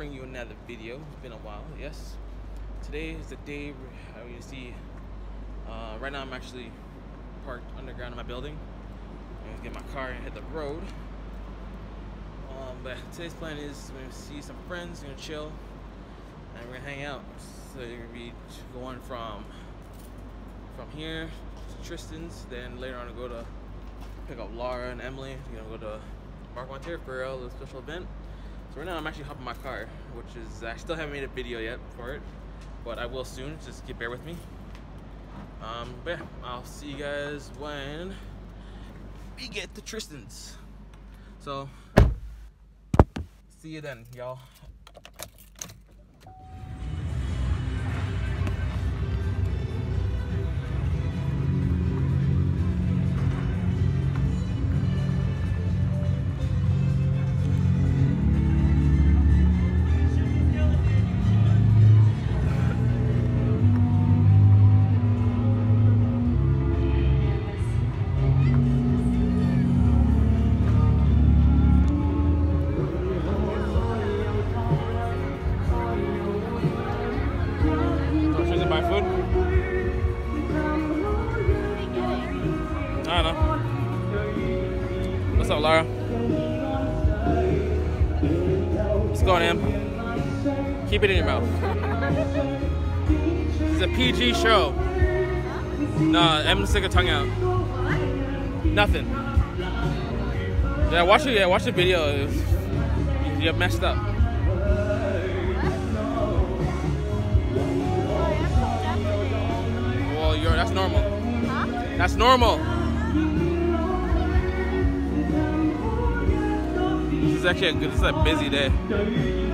bring you another video. It's been a while, yes. Today is the day how you see. Uh, right now I'm actually parked underground in my building. I'm gonna get my car and hit the road. Um, but today's plan is we're gonna see some friends, we're gonna chill, and we're gonna hang out. So you're gonna be going from from here to Tristan's, then later on to go to pick up Lara and Emilee. We're gonna go to Mark Montero for a little special event. So right now I'm actually hopping my car, which is I still haven't made a video yet for it, but I will soon. Just get bear with me. Um, but yeah, I'll see you guys when we get to Tristan's. So see you then, y'all. It's a PG show. No, Em, stick a tongue out. Nothing. Yeah, watch it. Yeah, watch the video. It's- You messed up. Well, you're that's normal. That's normal. This is actually a good. This is a busy day.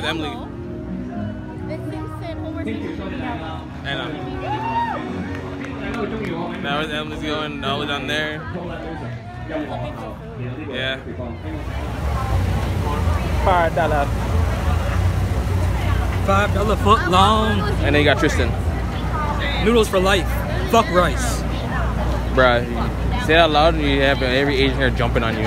Where's Emilee? I know. Now where's Emilee's going? All the way down there. Yeah. Five dollar. Five dollar foot long. And then you got Tristan. Noodles for life. Fuck rice. Bruh, say that loud and you have every Asian here jumping on you.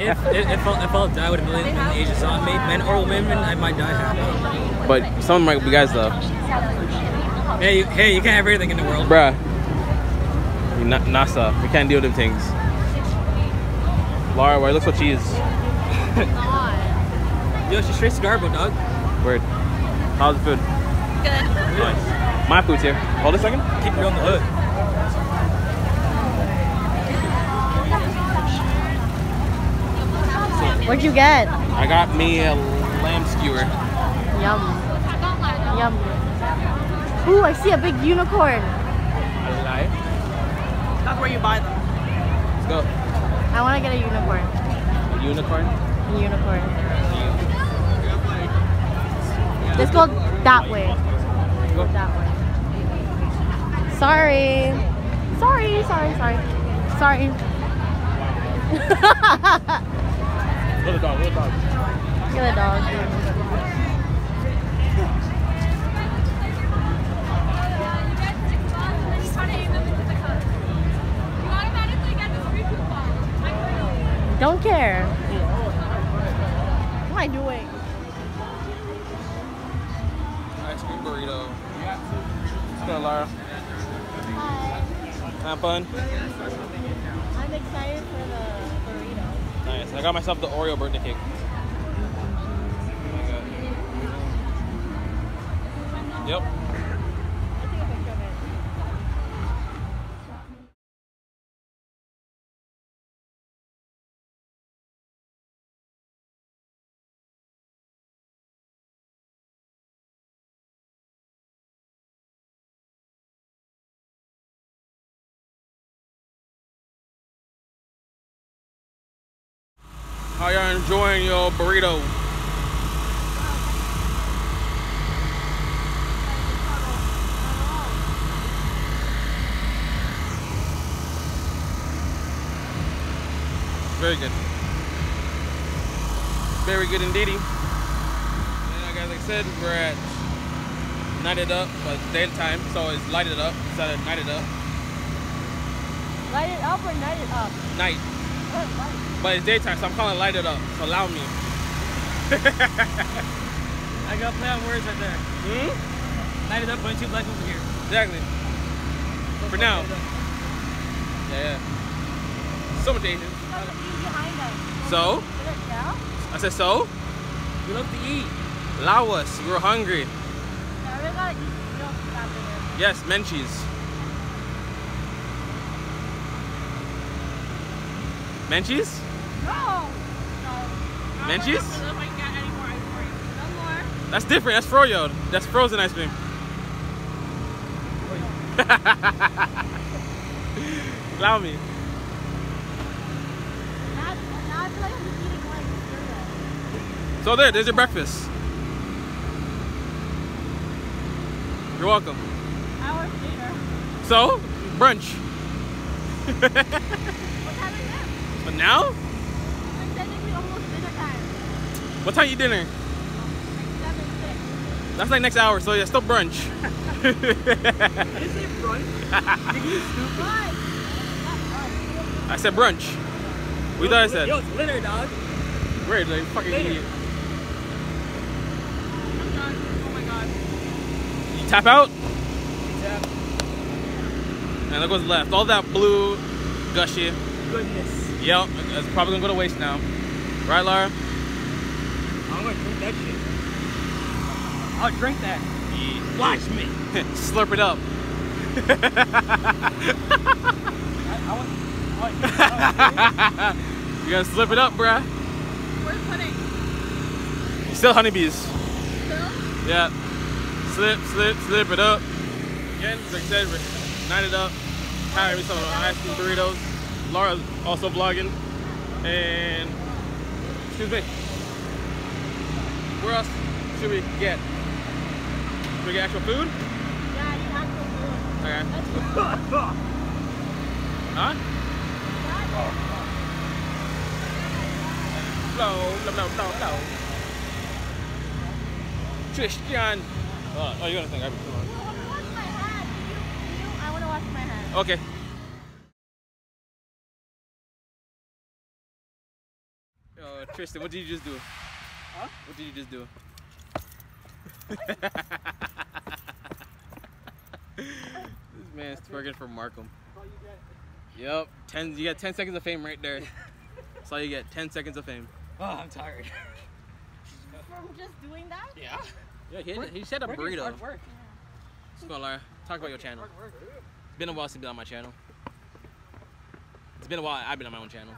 if, if, if, I'll, if I'll die with a million, million Asians on me, men or women, I might die happy. But some might be guys though. Hey, you, hey, you can't have everything in the world. Bruh. You NASA. We can't deal with them things. Lara, where look what she is. Yo, she's straight Scarborough, dog. Word. How's the food? Good. Nice. My food's here. Hold a second. Keep her on the hood. What'd you get? I got me a lamb skewer. Yum. Yum. Ooh, I see a big unicorn. Alive. That's where you buy them. Let's go. I want to get a unicorn. A unicorn. A unicorn. Let's go that way. Go. That way. Sorry. Sorry, sorry, sorry. Sorry. Little dog, little dog. Get a dog. Don't care. What am I doing? Ice cream burrito. What's good, Lara? Have fun? I'm excited for the burrito. Nice. I got myself the Oreo birthday oh cake. Yep. How y'all enjoying your burrito? Very good. Very good indeed. Yeah, like I said, we're at night it up, but daytime, so it's lighted up instead of night it up. it up or night it up? Night. What? Light. But it's daytime, so I'm calling it lighted up. So allow me. I got play on words right there. Hmm? Light it up, point two black over here. Exactly. For now. Yeah, yeah. So much Asian. There's a bee behind us. So? Is it now? I said, so? We love to eat. Allow us. We were hungry. Yeah, we gotta eat. We don't stop there. Yes, Menchie's. Menchie's? Oh, no! No. Menchie's? If I can get any more ice cream. No more. That's different. That's froyo. That's frozen ice cream. Allow me. Now, now I feel like I'm just eating like cereal. So there, there's your breakfast. You're welcome. Hours later. So, brunch. What time is it? But now? It's technically almost dinner time. What time you dinner? 7, 6. That's like next hour, so yeah, still brunch. Did you say brunch? I said brunch. We thought I said. Yo, it's litter, dog. Weird, like fucking idiot. I'm done. Oh my god. You tap out, Tap. and look what's left. All that blue, gushy. Goodness. Yep, it's probably gonna go to waste now. Right, Lara? I'm gonna drink that shit. I'll drink that. Watch me. Slurp it up. I, I want. You gotta slurp it up, bruh. Where's pudding? Still honeybees. Still? Yeah. Slip, slip, slip it up. Again, like I said, we're night it up. Having some ice cream burritos. Lara's also vlogging. And excuse me. Where else should we get? Should we get actual food? Yeah, you have to do it. Okay. Huh? Blow, blow, blow, blow, blow. Christian. Oh, oh, you got to think. I I want to wash my hands. You, you, I want to wash my hands. Okay. Yo, Tristan, what did you just do? Huh? What did you just do? this man's twerking for Markham. Yep, ten. You got ten seconds of fame right there. That's all you get. Ten seconds of fame. Oh, I'm tired. From just doing that? Yeah. Yeah, he, he said a burrito. hard work. Let's go, Lara. Talk about your channel. Work. It's been a while since you've been on my channel. It's been a while. I've been on my own channel.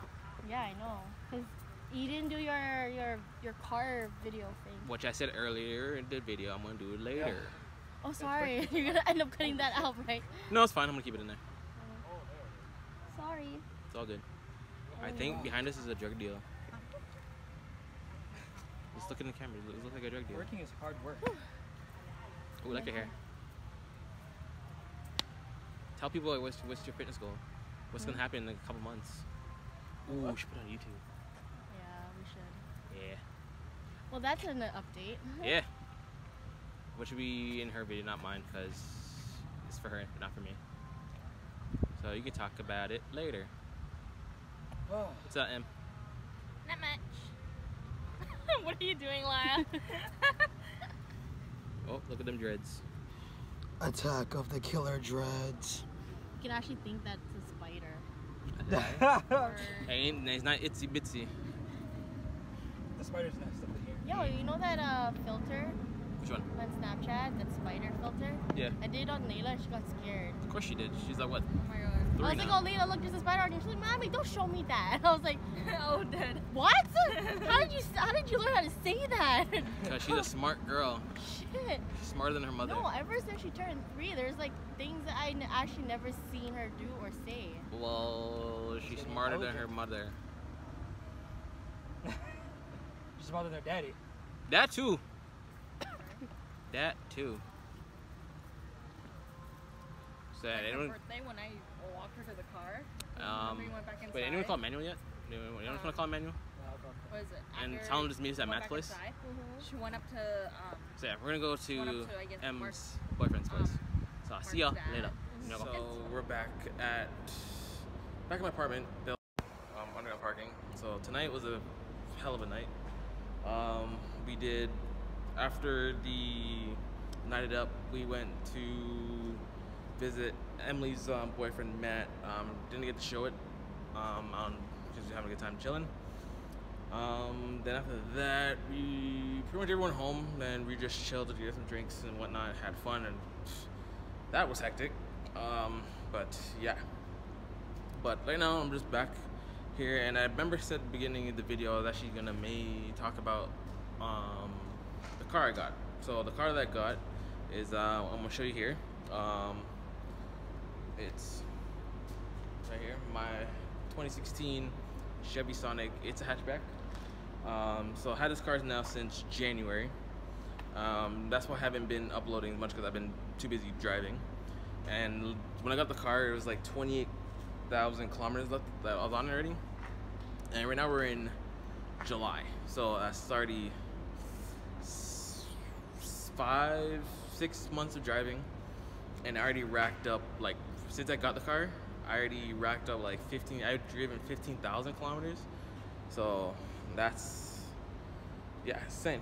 Yeah, I know. Cause you didn't do your your your car video thing. Which I said earlier in the video. I'm gonna do it later. Oh, sorry. You're gonna end up cutting that out, right? No, it's fine. I'm gonna keep it in there. Sorry. It's all good. I oh, think behind us is a drug deal. Let's look in the camera. It looks like a drug deal. Working is hard work. Ooh, like your hair. Tell people what's, what's your fitness goal? What's gonna hmm. happen in a couple months? Ooh, we should put it on YouTube. Yeah, we should. Yeah. Well, that's an update. Yeah. Which should be in her video, not mine, because it's for her, not for me. So you can talk about it later. Oh. What's up, Em? Not much. what are you doing, Lara? Oh, look at them dreads. Attack of the Killer Dreads. you can actually think that's a spider. Or... Ain't it's not itsy bitsy. The spider's nest up in here. Yo, you know that uh filter Which one? on Snapchat, that spider filter? Yeah. I did it on Layla and she got scared. Of course she did. She's like what? Oh my god. Three I was like, now. oh Layla, look, there's a spider on here. She's like, Mommy, don't show me that. I was like, oh, dead. what? how did you how did you learn how to say that? Because she's a smart girl. Shit. She's smarter than her mother. No, ever since she turned three, there's like things that I actually never seen her do or say. Well, she's smarter than her mother. She's smarter than her daddy. That too. That too. So, Like anyone, birthday when I walked her to the car. um, Remember went back wait, anyone call Manuel yet? You know, you know what I'm call him Manuel? What is it? And After tell him just meet us at going Matt's back place. inside, She went up to um, So yeah, we're gonna go to, Going to, guess, M's Mark's- boyfriend's place. um, so I'll see y'all Mark's dad. later. So we're back at back in my apartment, built um, underground parking. So tonight was a hell of a night. Did after the night it up, we went to visit Emilee's um, boyfriend Matt. Um, didn't get to show it um, on because we were having a good time chilling. Um, then after that, we pretty much everyone home. Then we just chilled, did some drinks and whatnot, had fun, and that was hectic. Um, but yeah. But right now, I'm just back here, and I remember said at the beginning of the video, I was actually gonna may talk about um, the car I got. So the car that I got is uh, I'm gonna show you here. Um, it's right here, my 2016 Chevy Sonic. It's a hatchback. Um, so I had this car now since January. Um, that's why I haven't been uploading much because I've been too busy driving. And when I got the car, it was like 28,000 kilometers left that I was on already. And right now we're in July, so that's already five, six months of driving, and I already racked up like since I got the car, I already racked up like 15. I've driven 15,000 kilometers, so that's yeah, same.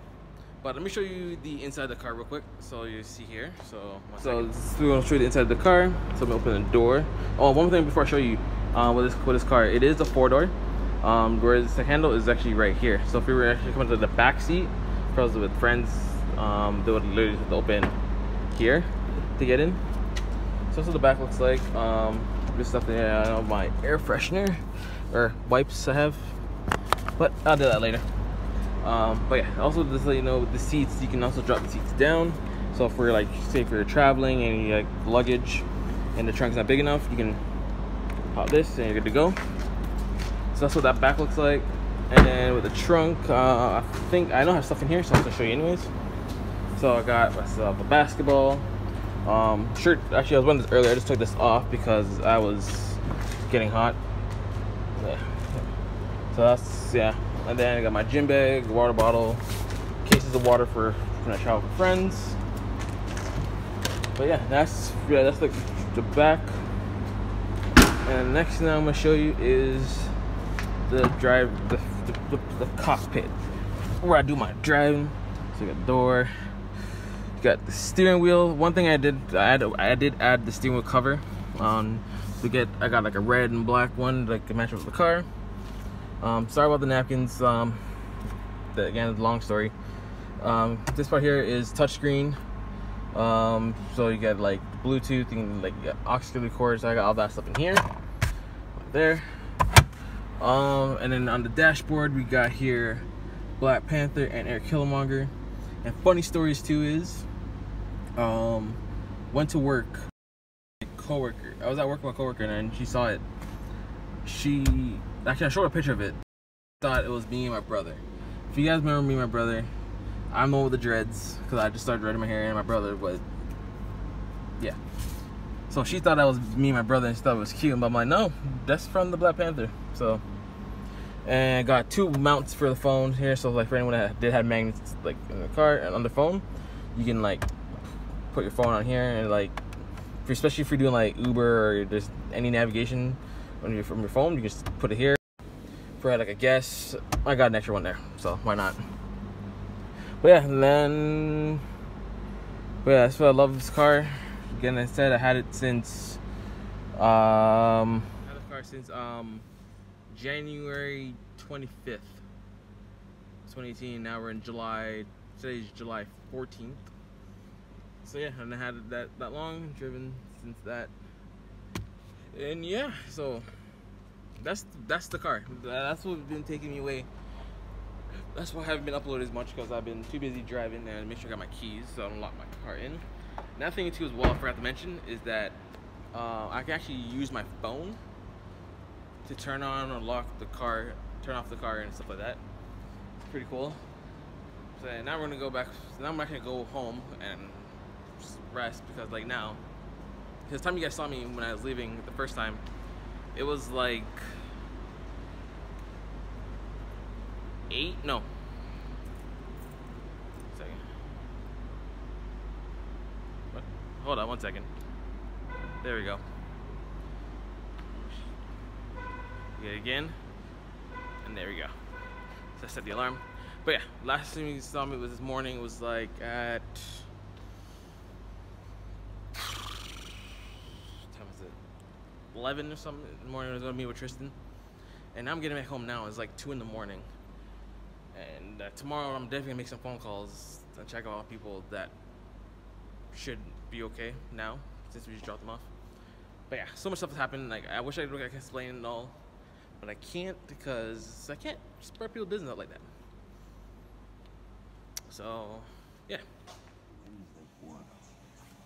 But let me show you the inside of the car real quick, so you see here. So so we're gonna show you the inside of the car. So I'm gonna open the door. Oh, one more thing before I show you uh, with this with this car, it is a four door. Um, whereas the handle is actually right here. So if we were actually coming to the back seat, was with friends, um, they would literally just open here to get in. So that's what the back looks like. Um, just stuff there. I know my air freshener or wipes I have, but I'll do that later. Um, but yeah, also just let you know, the seats, you can also drop the seats down. So if we're like, say if you're traveling and you like luggage and the trunk's not big enough, you can pop this and you're good to go. So that's what that back looks like. And then with the trunk, uh, I think I don't have stuff in here, so I'm gonna show you anyways. So I got myself a basketball um, shirt. Actually, I was wearing this earlier. I just took this off because I was getting hot. So that's yeah. And then I got my gym bag, water bottle, cases of water for when I travel with friends. But yeah, that's yeah, that's the the back. And the next thing I'm gonna show you is the drive the, the, the, the cockpit where I do my driving. So you got door, you got the steering wheel. One thing I did I had I did add the steering wheel cover on to get I got like a red and black one like to match with the car. Um, sorry about the napkins. Um, the, again, long story. Um, this part here is touchscreen. Um, so you got like Bluetooth, can like auxiliary cords. I got all that stuff in here, right there. Um, and then on the dashboard we got here Black Panther and Erik Killmonger. And funny stories too is, um, went to work. Coworker. I was at work with my coworker and she saw it. She actually I showed a picture of it. Thought it was me and my brother. If you guys remember me and my brother, I'm the one with the dreads because I just started dreading my hair and my brother was yeah. So she thought that was me and my brother and she thought it was cute, but I'm like, no, that's from the Black Panther. So and got two mounts for the phone here. So like for anyone that did have magnets like in the car and on the phone, you can like put your phone on here and like, especially if you're doing like Uber or just any navigation when you're from your phone, you can just put it here. For like a guess, I got an extra one there, so why not? But yeah, then but yeah, that's what I love this car. Again, I said I had it since um had this car since um January 25th, 2018. Now we're in July. Today's July 14th. So yeah, I haven't had that that long, driven since that. And yeah, so that's that's the car. That's what's been taking me away. That's why I haven't been uploading as much because I've been too busy driving and make sure I got my keys so I don't lock my car in. Another thing too as well I forgot to mention is that uh, I can actually use my phone to turn on or lock the car, turn off the car and stuff like that. It's pretty cool. So now we're gonna go back. Now I'm actually gonna go home and rest because like now, because the time you guys saw me when I was leaving the first time, it was like eight. No. Hold on one second. There we go. It again. And there we go. So I set the alarm. But yeah, last thing you saw me was this morning. It was like at time was it? 11 or something in the morning. I was gonna meet with Tristan, and I'm getting back home now. It's like two in the morning, and uh, tomorrow I'm definitely gonna make some phone calls and check out people that should be okay now since we just dropped them off. But yeah, so much stuff has happened. Like I wish I could explain it all, but I can't because I can't spread people's business out like that. So, yeah.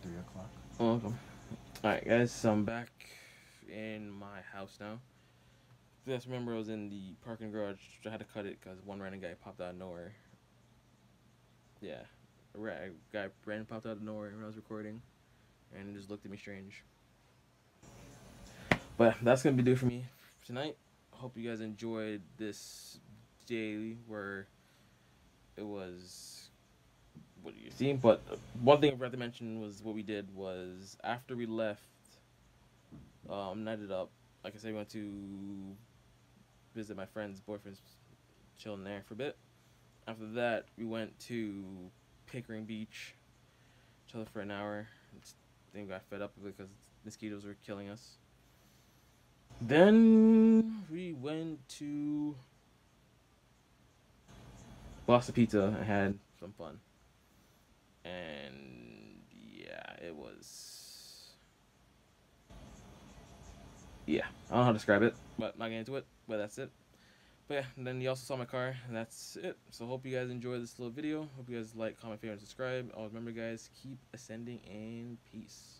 Three o'clock. Welcome. Alright, guys, so I'm back in my house now. If you remember, I was in the parking garage. I had to cut it because one random guy popped out of nowhere. Yeah, a ra- a guy random popped out of nowhere when I was recording and just looked at me strange. But that's gonna be do for me tonight. Hope you guys enjoyed this daily where it was what do you see? But one thing I forgot to mention was what we did was after we left, um, night it up. Like I said, we went to visit my friend's boyfriend's, chilling there for a bit. After that, we went to Pickering Beach, chilled for an hour. Then got fed up because mosquitoes were killing us. Then we went to Boston Pizza and had some fun. And yeah, it was. Yeah, I don't know how to describe it, but not getting into it. But that's it. But yeah, and then you also saw my car, and that's it. So hope you guys enjoyed this little video. Hope you guys like, comment, favorite, and subscribe. Always remember, guys, keep ascending and peace.